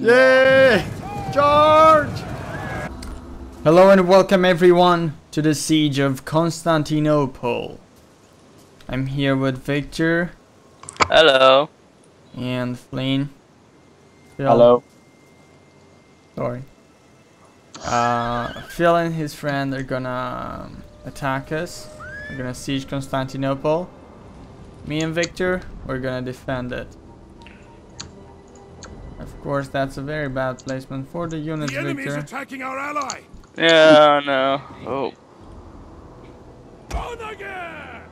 Yay! Charge! Hello and welcome everyone to the siege of Constantinople. I'm here with Victor Hello. and Flynn. Phil. Hello. Sorry. Uh, Phil and his friend are gonna um, attack us. We're gonna siege Constantinople. Me and Victor, we're gonna defend it. Of course, that's a very bad placement for the unit, The enemy is Victor. attacking our ally. Yeah, no. Oh. On again!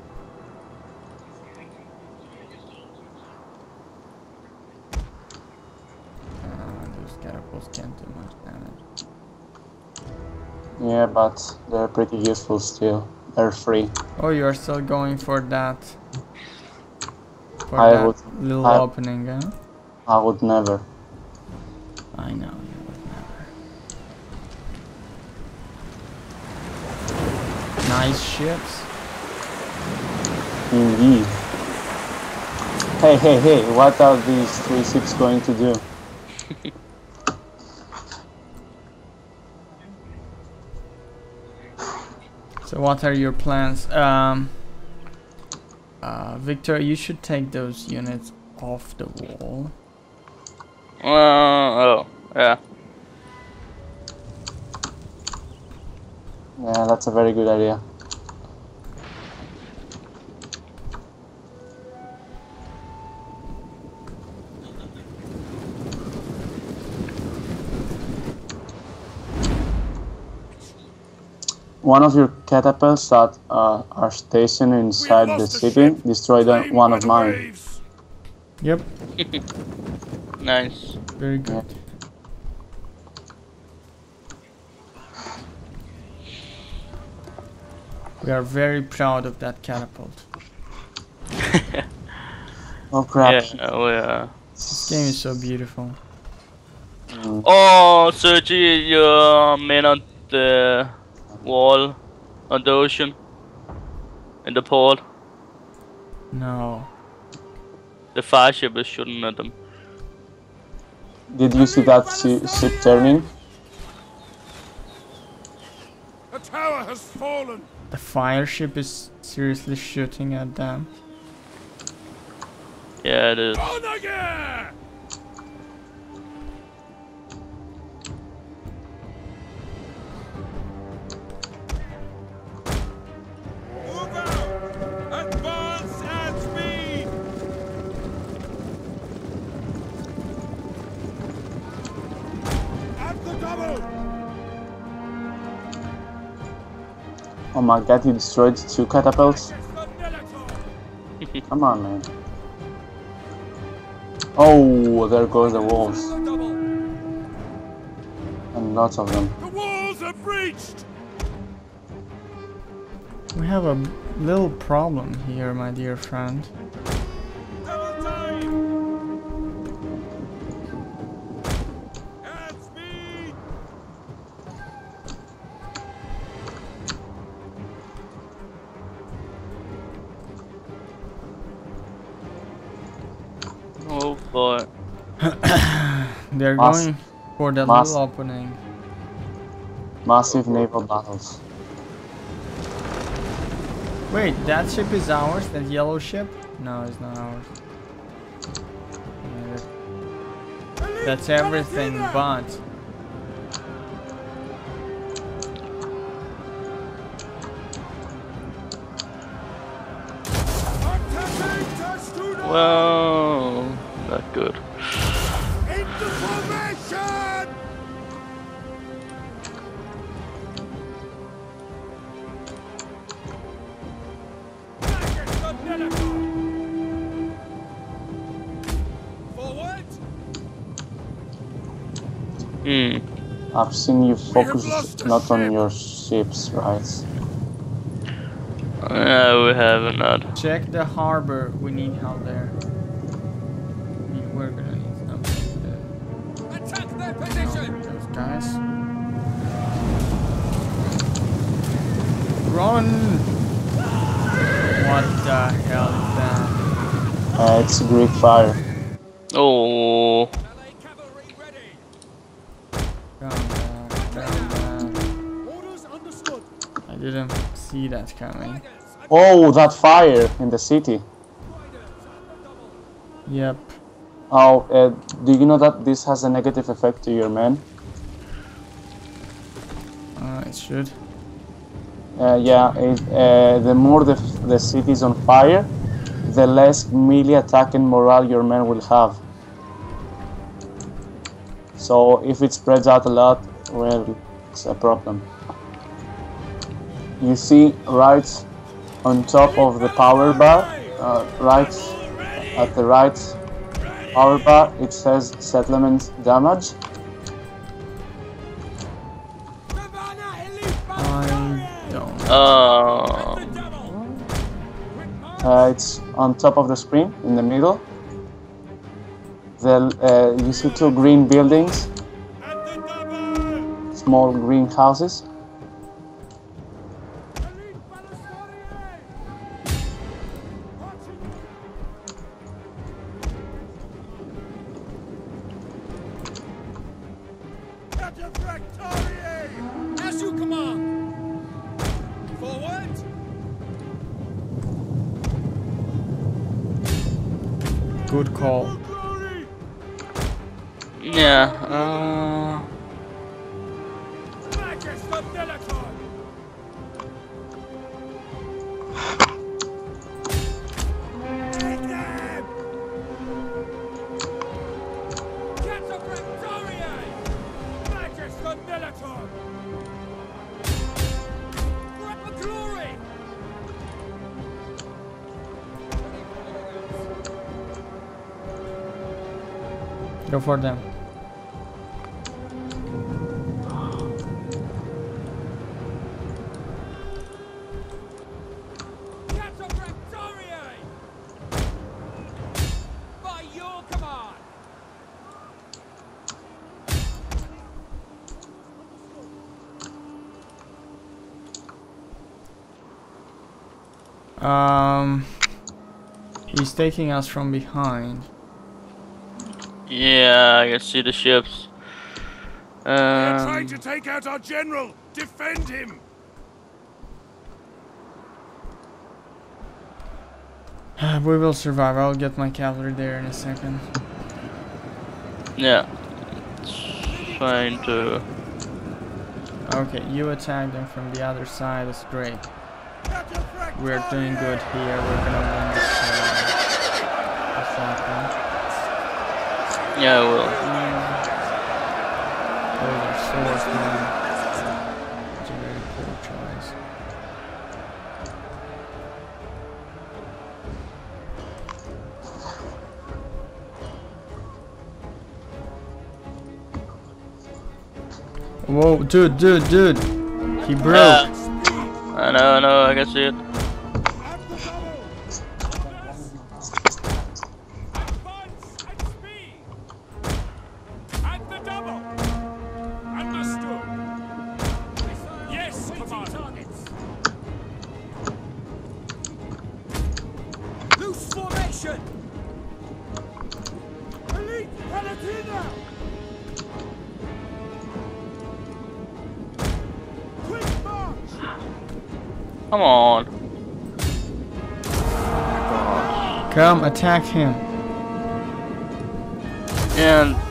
Uh, those catapults can't do much damage. Yeah, but they're pretty useful still. They're free. Oh, you're still going for that. For I that would- little I- opening, huh? I would never. I know, you would never. Nice ships. Indeed. Hey, hey, hey, what are these three ships going to do? So what are your plans? Um, uh, Victor, you should take those units off the wall. Uh, oh. Yeah. Yeah, that's a very good idea. One of your catapults that uh, are stationed inside the city destroyed one of mine. waves. Yep, Nice. very good. We are very proud of that catapult. Oh crap. Yeah, oh yeah. This game is so beautiful. Mm. Oh, Sergiu, your men on the wall, on the ocean, in the port. No. The fire ship is shooting at them. Did you see that ship turning? The tower has fallen. The fire ship is seriously shooting at them. Yeah, it is. My god, he destroyed two catapults? Come on, man. Oh, there goes the walls. And lots of them. The walls are breached! We have a little problem here, my dear friend. They're Mass- going for that mass- little opening. Massive naval battles. Wait, that ship is ours? That yellow ship? No, it's not ours. That's everything but. Attacking Testudo! Well, not good. I've seen you focus not on your ships, right? Yeah, we have not. Check the harbor. We need help there. I mean, we're gonna need something. Attack their to position! Those guys. Run! What the hell is that? Uh, it's Greek fire. Oh. I didn't see that coming. Oh, that fire in the city. Yep. Oh, uh, do you know that this has a negative effect to your men? Uh, it should. Uh, yeah, it, uh, the more the, the city is on fire, the less melee attack and morale your men will have. So if it spreads out a lot, well, it's a problem. You see right on top of the power bar, uh, right at the right power bar, it says settlement damage. I don't. Um, Uh, it's on top of the screen in the middle. The, uh, you see two green buildings, small green houses. Go for them. Um, he's taking us from behind. Yeah, I can see the ships. They're trying Um, to take out our general! Defend him! we will survive. I'll get my cavalry there in a second. yeah. It's fine to. Okay, you attack them from the other side. That's great. We're doing good here. We're gonna win this. Uh, this battle. Yeah, well. Those are swordsmen. It's a very poor choice. Whoa, dude, dude, dude! He broke. Yeah. I know, I know, I can see it. Attack him. And.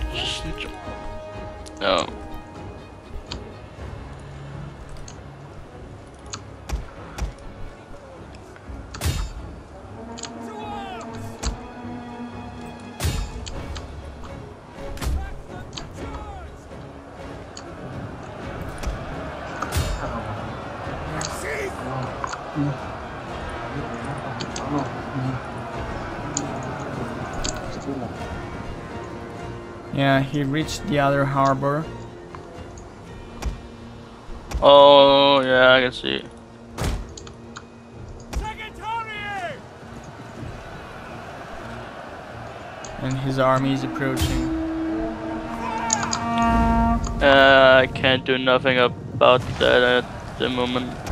Yeah, he reached the other harbor. Oh, yeah, I can see it. And his army is approaching. Uh, I can't do nothing about that at the moment.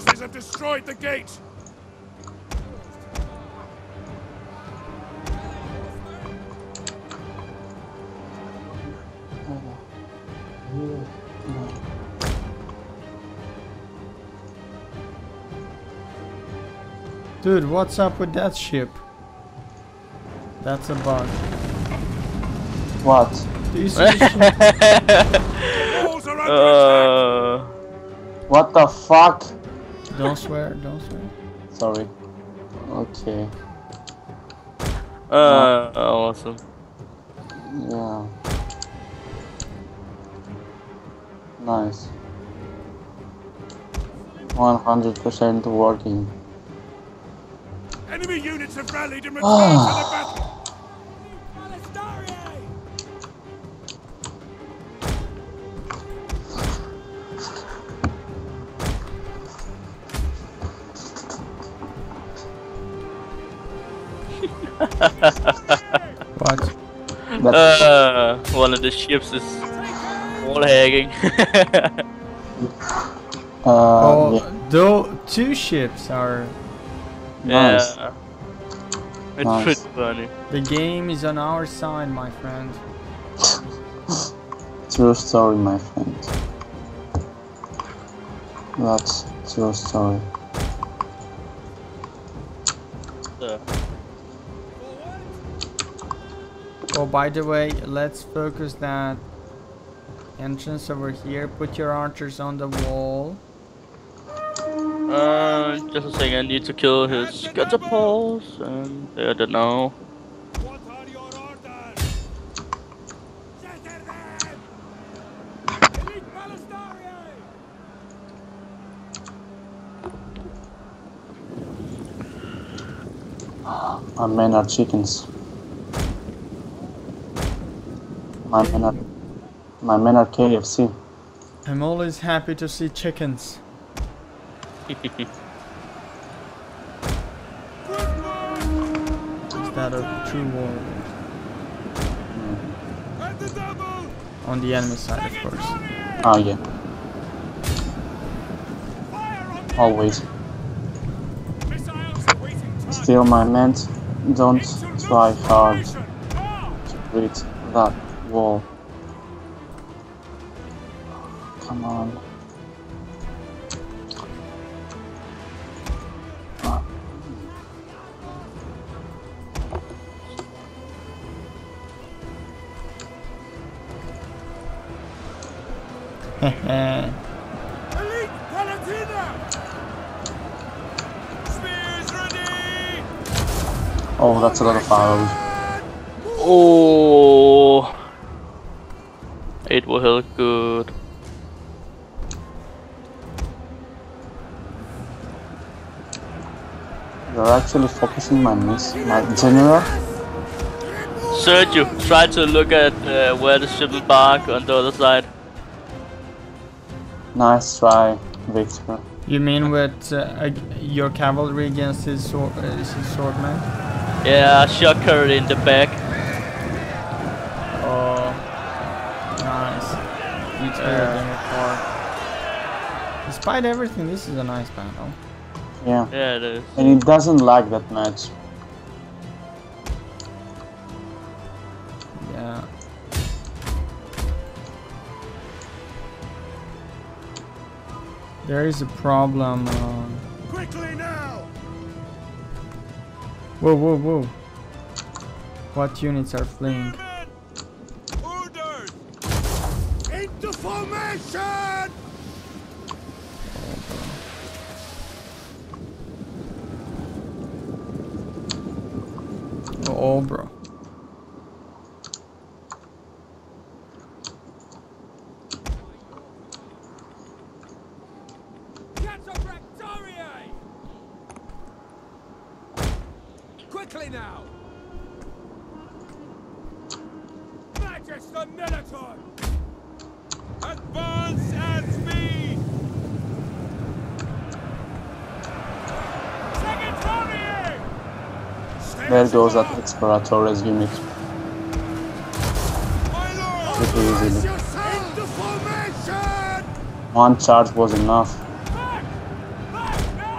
Forces have destroyed the gate! Dude, what's up with that ship? That's a bug. What? Do you see the ship? Walls are under! Uh, What the fuck? Don't swear, don't swear. Sorry. Okay. uh, awesome. Yeah. Nice. 100% working. Enemy units have rallied and returned to the battle! Uh, one of the ships is wall hanging. uh, Oh, yeah. though two ships are. Nice. yeah. It's Nice. pretty funny. The game is on our side, my friend. True story, my friend. That's true story. Oh, by the way, let's focus that entrance over here. Put your archers on the wall. uh, just a second. I need to kill his catapults, and I don't know. What are your orders? Shatter them! Elite Ballistarii! My men are chickens. My men are. My men are KFC. I'm always happy to see chickens. Is that a true war? Double! On the enemy side, of course. Ah, yeah. Fire on the Always. missiles awaiting target! Still, my men don't try hard to reach that wall. Come on. Oh, that's a lot of arrows. Oh, it will help good. You're actually focusing my miss, my general. Sergiu, try to look at uh, where the ship embark on the other side. Nice try, Victor. You mean with uh, your cavalry against his, sword, uh, his swordman? Yeah, shot her in the back. Beats better than your car. Despite everything, this is a nice battle. Yeah. Yeah, it is. And it doesn't lag that much. Yeah. There is a problem. Uh... Quickly now! Whoa, whoa, whoa. What units are fleeing? Men! Orders! Into formation! Oh, bro. Quickly now! Magister Militum! Advance at speed! Secretariat! There goes that Exploratores unit. pretty easily. yourself! Into formation! One charge was enough.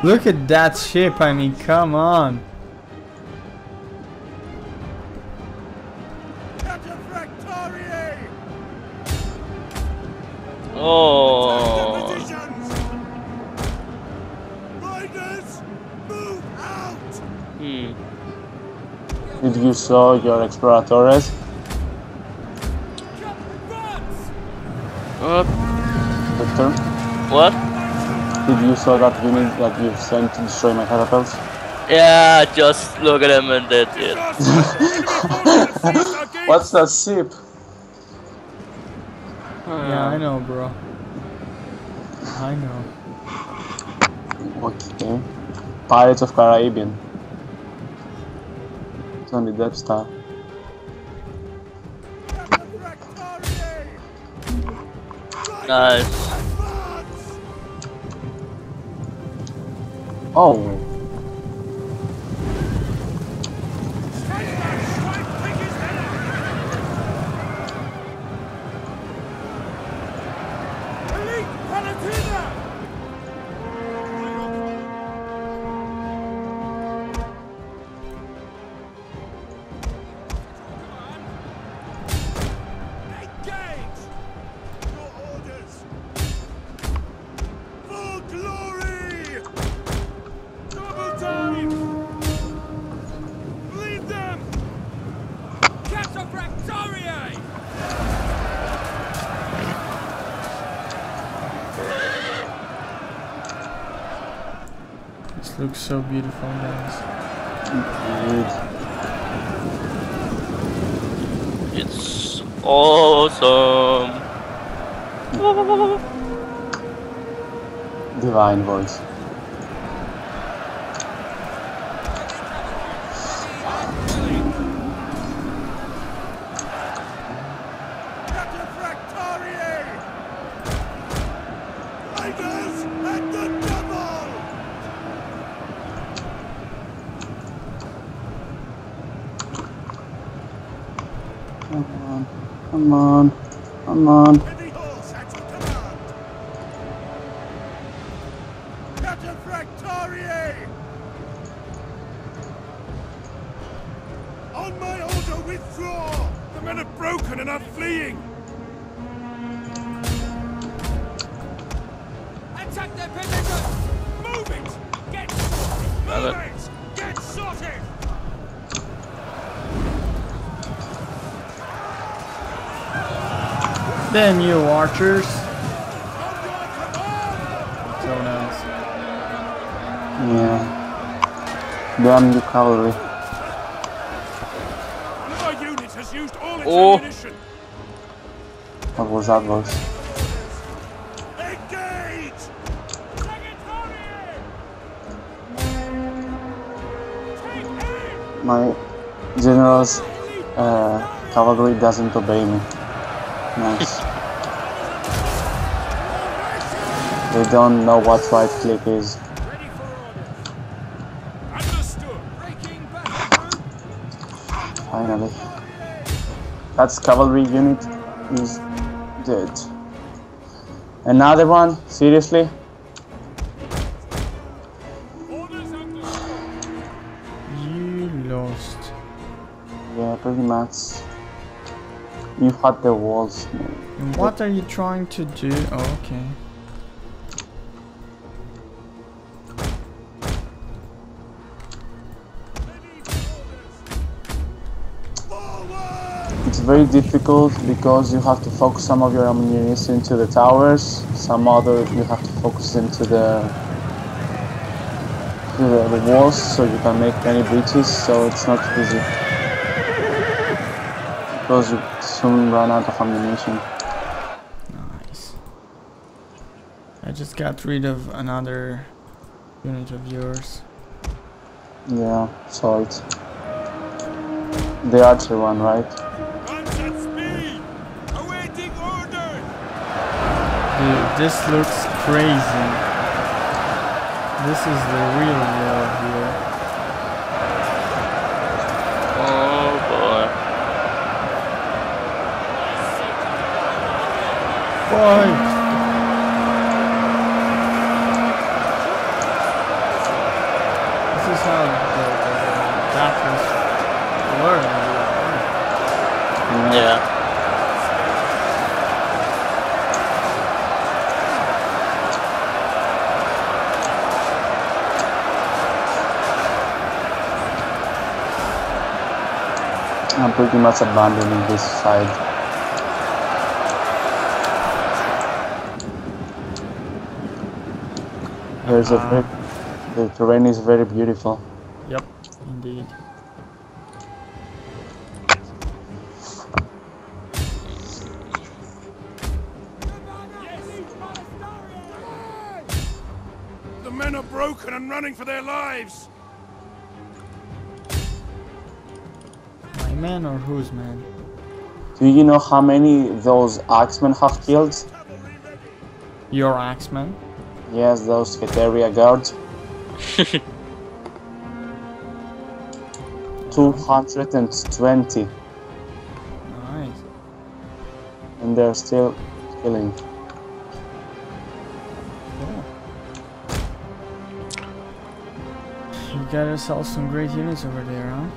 Look at that ship, I mean, come on. Hmm. Did you saw your exploratores? Uh, Victor? what? Did you saw that unit that you sent to destroy my catapults? Yeah, just look at him and that's it. What's that ship? Yeah, I know, bro. I know. Okay. Pirates of Caribbean. It's only Death Star. Nice. Oh, looks so beautiful, guys. It's awesome. Divine voice. Cataphractarii! Riders at the double! Come on, come on, come on. Heavy horse at your command! Cataphractarii! On my order, withdraw! The men are broken and are fleeing! Attack their position! Move it! Get sorted! Move it. it! Get sorted! Damn you, archers. On your command! So nice. Yeah. Damn you cavalry. One of has used all its Oh. ammunition! What was that voice? Engage! My general's uh, cavalry doesn't obey me. Nice. they don't know what right click is. Ready for order. Understood. Breaking back. Finally. That's cavalry unit is dead. Another one? Seriously? You lost. Yeah, pretty much. You had the walls. What are you trying to do? Oh, okay. It's very difficult because you have to focus some of your ammunition into the towers, some other you have to focus into the to the, the walls so you can make many breaches, so it's not easy. Because you soon run out of ammunition. Nice. I just got rid of another unit of yours. Yeah, saw it. The archer one, right? Guns at speed! Awaiting orders! Dude, this looks crazy. This is the real war here. Oh boy. Fight! This is how the, the, the battles learn. Yeah. I'm pretty much abandoning this side. There's a ah. very, the terrain is very beautiful. Yep, indeed. The men are broken and running for their lives. My men or whose men? Do you know how many those axemen have killed? Your axeman? Yes, those Hetaireia guards. 220 Nice. and they're still killing. Cool. You got yourself some great units over there, huh?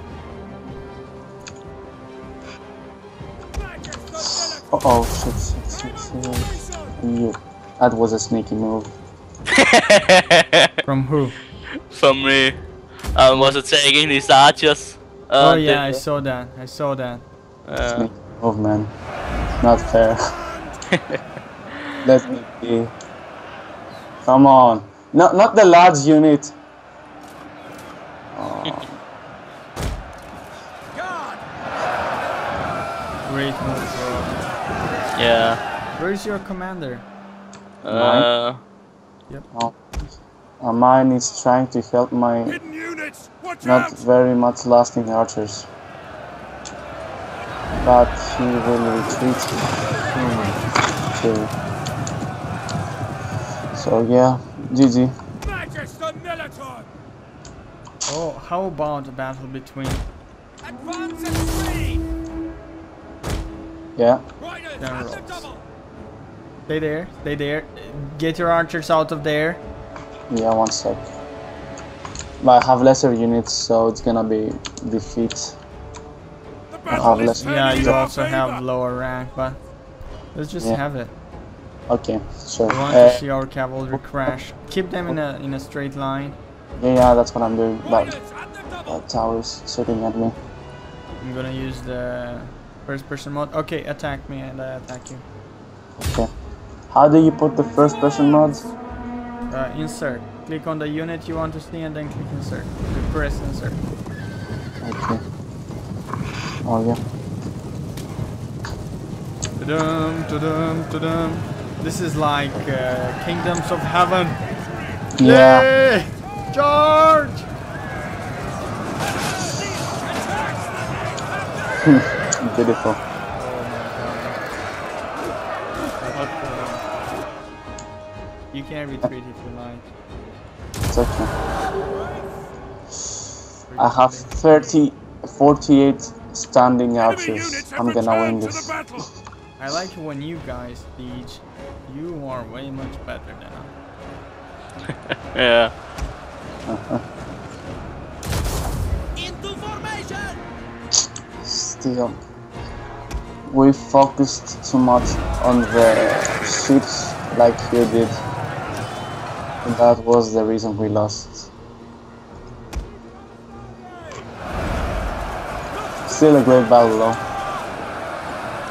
Uh oh, shit, shit, shit, shit. You, that was a sneaky move. From who? From me. I was attacking these archers. oh Uh, yeah, I saw that. I saw that. uh, Sneaky move, man. Not fair. Let me be. Come on. Not, not the large unit. Great move, bro. yeah. Where's your commander? Uh, Oh. Uh, mine is trying to help my Hidden units, not out! very much lasting archers. But he will retreat too. So yeah, GG. Magister Nelaton! Oh, how about a battle between Advance at speed! Yeah, Riders, Generals. At the double! Stay there, stay there. Get your archers out of there. yeah, one sec. But I have lesser units, so it's gonna be defeat. The have battle is less- turning Yeah, you also have lower rank, but let's just Yeah. have it. Okay, sure. I want Uh, to see our cavalry crash. Keep them in a in a straight line. yeah, yeah, that's what I'm doing. But Riders, the double! that tower's shooting at me. I'm gonna use the first person mode. Okay, attack me and I attack you. Okay. How do you put the first person mods? Uh, insert. Click on the unit you want to see and then click insert. Press insert. Okay. Oh yeah. Ta-dum, ta-dum, ta-dum. This is like uh, Kingdoms of Heaven. Yeah. Yay! Charge! Beautiful. You can't retreat if you like. It's okay. I have 30, 48 standing Enemy archers. I'm gonna win this. I like when you guys siege. You are way much better than us. yeah. Into formation! Still, we focused too much on the ships like you did. That was the reason we lost. Still a great battle though.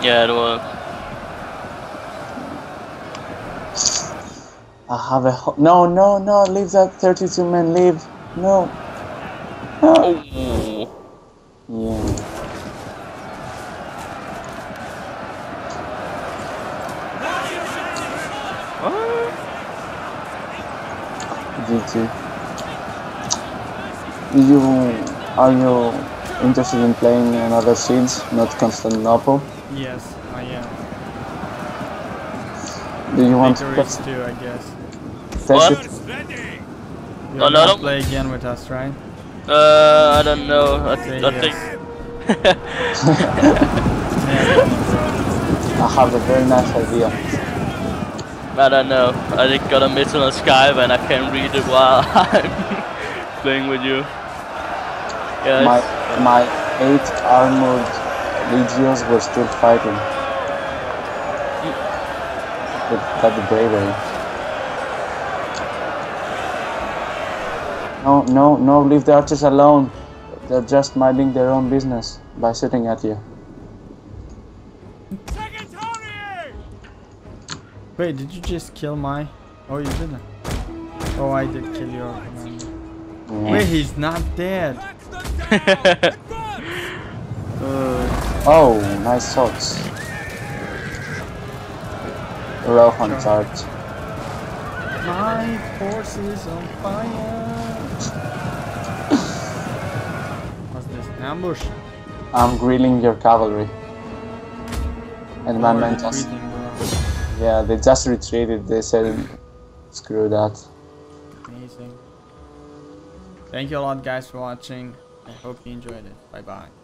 Yeah, it was. I have a ho- no, no, no! Leave that 32 men. Leave. No. No. Oh. Yeah. GG. You are you interested in playing another siege, not Constantinople? Yes, I am. Do you want to Victories test, too, I guess. test What? it? Units ready! You're Oh, no, gonna play again with us, right? Uh, I don't know. I, Say I yes. think. I have a very nice idea. I don't know. I just got a message on Skype and I can't read it while I'm playing with you. Yes. My my eight armored legions were still fighting. With that bravery. No, no, no! Leave the archers alone. They're just minding their own business by sitting at you. Wait, did you just kill my... Oh, you didn't. Oh, I did kill your commander. Yeah. Wait, he's not dead. Uh, Oh, nice shots. Rohan charge. my horse is on fire. What's this? Ambush? I'm grilling your cavalry. And my men just, breathing, bro. Yeah, they just retreated. They said, screw that. Amazing. Thank you a lot, guys, for watching. I hope you enjoyed it. Bye bye.